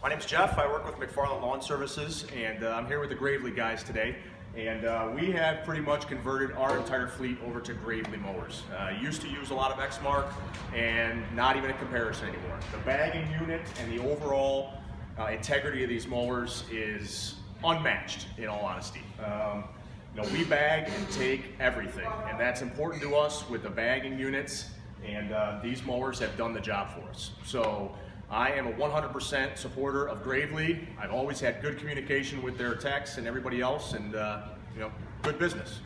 My name's Jeff. I work with McFarland Lawn Services, and uh, I'm here with the Gravely guys today. And uh, we have pretty much converted our entire fleet over to Gravely mowers. Uh, used to use a lot of Exmark, and not even a comparison anymore. The bagging unit and the overall uh, integrity of these mowers is unmatched, in all honesty. Um, you know, we bag and take everything, and that's important to us with the bagging units, and uh, these mowers have done the job for us. So I am a 100% supporter of Gravely. I've always had good communication with their techs and everybody else, and uh, you know, good business.